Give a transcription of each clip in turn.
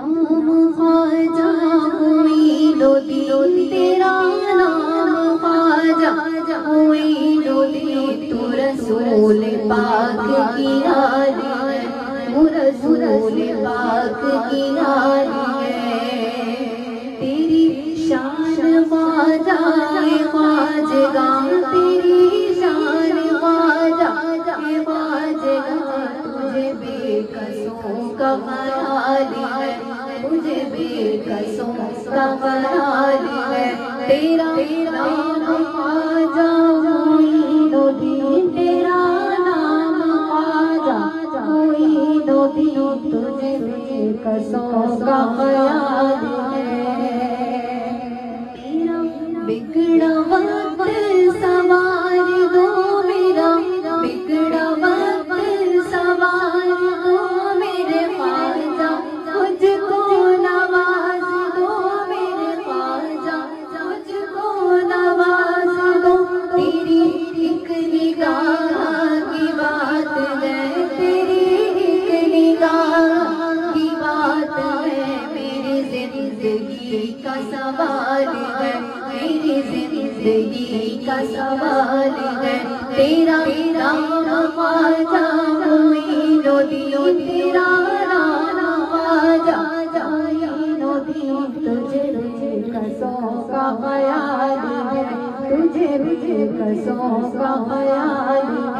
नाम ख्वाजा मोइनुद्दीन तेरा नाम ख्वाजा मोइनुद्दीन तू रसूल पाक की तू रसूल पाक की है। तेरी शान ख्वाजा ख्वाजगा तेरी शान ख्वाजा ख्वाजगा तुझे बेकसों का ख्याल मुझ बेकसों का करार है। तेरा नाम आ जाऊँ दो दिन तेरा नाम आ जा कोई दो दिन तुझे बेकसों का करार है ज़िंदगी का सवाल है, मेरी है। तेरा नाम ख्वाजा मोइनुद्दीन तेरा नाम ख्वाजा मोइनुद्दीन तुझे तुझे कसों का ख्याल है? तुझे तुझे कसों का ख्याल है?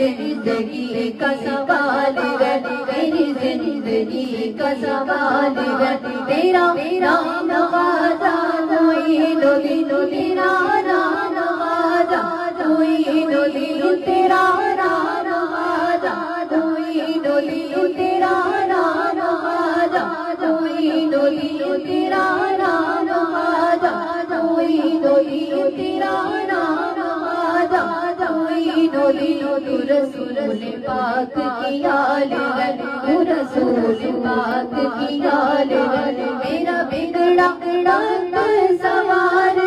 जिंदगी का सवाल है मेरी जिंदगी का सवाल है तेरा नाम नवाजा मोइनुद्दीन तेरा नाम नवाजा तुर सूर जे बातीनालसर जे बातीन मेरा बिगड़ा सवार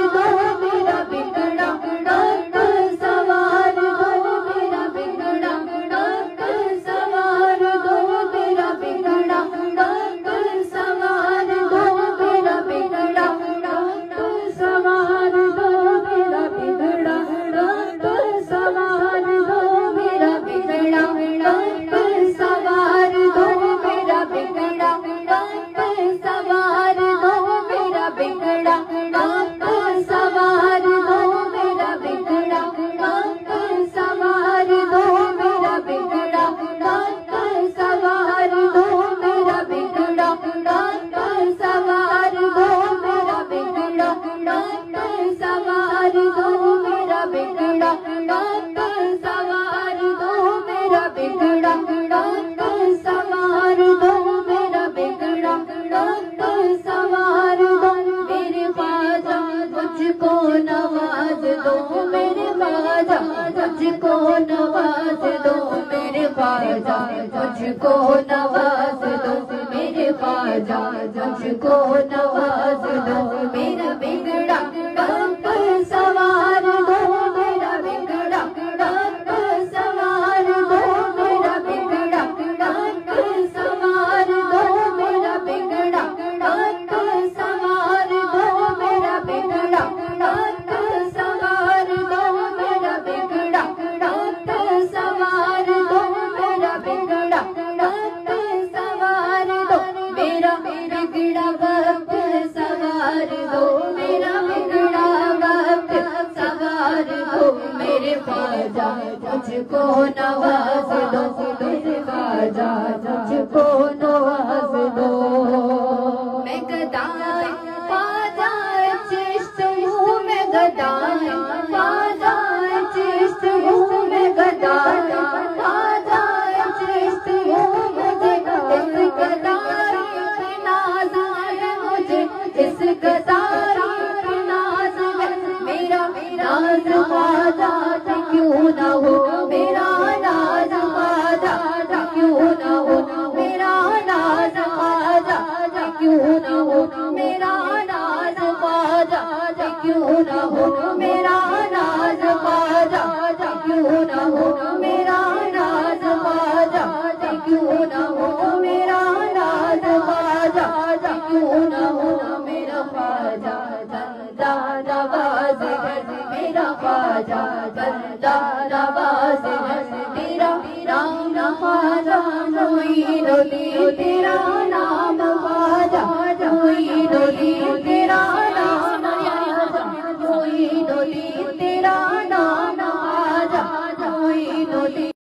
मुझको नवाज़ दो, मेरे बाजा, मुझको नवाज़ दो, मेरे बाजा, मुझको नवाज़ दो, मेरा मेरा मुझको नवाज दो मेरे बाजा मुझको नवाज। पदमयि रोदि तेरा नाम